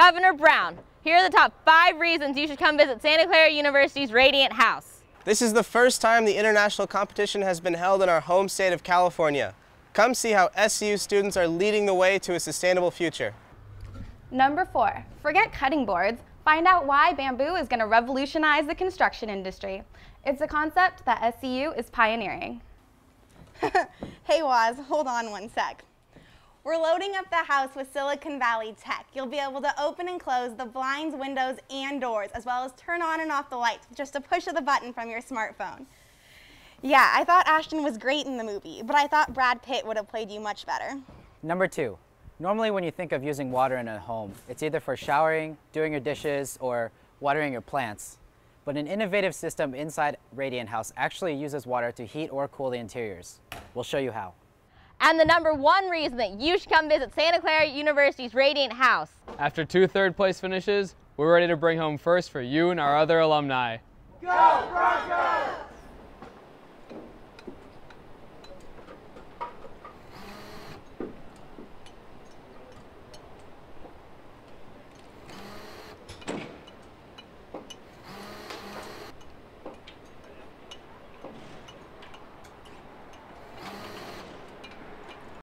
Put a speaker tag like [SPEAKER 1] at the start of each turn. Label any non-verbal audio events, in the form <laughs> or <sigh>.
[SPEAKER 1] Governor Brown, here are the top five reasons you should come visit Santa Clara University's Radiant House.
[SPEAKER 2] This is the first time the international competition has been held in our home state of California. Come see how SCU students are leading the way to a sustainable future.
[SPEAKER 3] Number four, forget cutting boards. Find out why bamboo is going to revolutionize the construction industry. It's a concept that SCU is pioneering. <laughs>
[SPEAKER 4] hey Woz, hold on one sec. We're loading up the house with Silicon Valley tech. You'll be able to open and close the blinds, windows, and doors, as well as turn on and off the lights with just a push of the button from your smartphone. Yeah, I thought Ashton was great in the movie, but I thought Brad Pitt would have played you much better.
[SPEAKER 5] Number two, normally when you think of using water in a home, it's either for showering, doing your dishes, or watering your plants. But an innovative system inside Radiant House actually uses water to heat or cool the interiors. We'll show you how.
[SPEAKER 1] And the number one reason that you should come visit Santa Clara University's Radiant House.
[SPEAKER 6] After two third place finishes, we're ready to bring home first for you and our other alumni.
[SPEAKER 7] Go Broncos!